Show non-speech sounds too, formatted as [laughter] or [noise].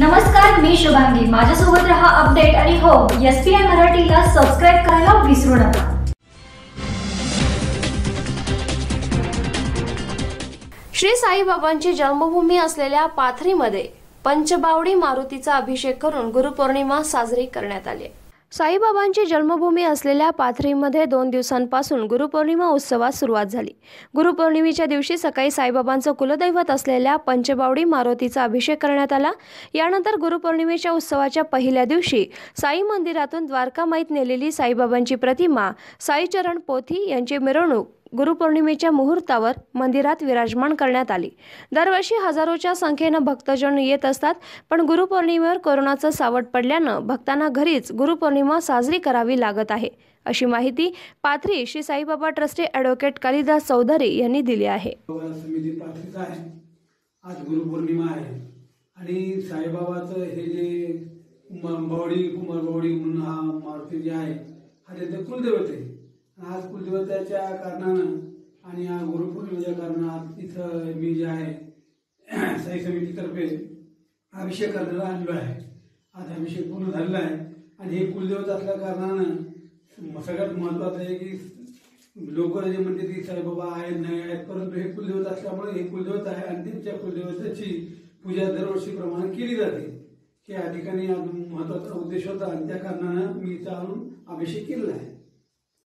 नमस्कार मी शुभांगी. माझ्यासोबत रहा अपडेट आणि हो एस पी आय मराठीला सबस्क्राईब करायला विसरू नका. श्री साईबाबांची जन्मभूमी असलेल्या पाथरीमध्ये पंचबावडी मारुतीचा अभिषेक करून गुरुपौर्णिमा साजरी करण्यात आली साईबाबांची जन्मभूमी असलेल्या पाथरीमध्ये दोन दिवसांपासून गुरुपौर्णिमा उत्सवास सुरुवात झाली. गुरुपौर्णिमेच्या दिवशी सकाळी साईबाबांचं कुलदैवत असलेल्या पंचबावडी मारुतीचा अभिषेक करण्यात आला. यानंतर गुरुपौर्णिमेच्या उत्सवाच्या पहिल्या दिवशी साई मंदिरातून द्वारकामाईत नेलेली साईबाबांची प्रतिमा साईचरण पोथी यांची मिरवणूक गुरुपौर्णिमेच्या मुहूर्तावर मंदिरात विराजमान करण्यात आली. दरवर्षी हजारोच्या संख्येनं भक्तजन येत असतात पण गुरुपौर्णिमेवर कोरोनाचं सावट पडल्यानं भक्तांना घरीच गुरुपौर्णिमा साजरी करावी लागत आहे अशी माहिती पाथरी श्री साईबाबा ट्रस्टी ॲडव्होकेट कालिदास चौधरी यांनी दिली आहे. आज गुरुपौर्णिमा आहे. आणि साईबाबाचं हे जे म- कुमारबावडी म्हणून हा मारुती जे आहे हा त्याचं कुलदैवत आहे. आज कुलदेवताच्या कारणानं आणि या गुरुपौर्णिमेच्या कारणात इथं मी जे आहे [clears throat] साई समितीतर्फे अभिषेक करण्याला आणलो आहे. आज अभिषेक पूर्ण झालेला आहे. आणि हे कुलदेवता असल्या कारणानं सगळ्यात महत्वाचं आहे की लोक जे म्हणते की साईबाबा आहेत नाही आहेत परंतु हे कुलदेवत असल्यामुळे हे कुलदेवत आहे. आणि त्यांच्या कुलदेवताची पूजा दरवर्षीप्रमाणे केली जाते. हे या ठिकाणी आज महत्त्वाचा उद्देश होता आणि त्या कारणानं मी इथं आणून अभिषेक केलेला आहे.